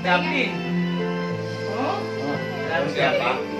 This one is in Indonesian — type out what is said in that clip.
David. harus siapa?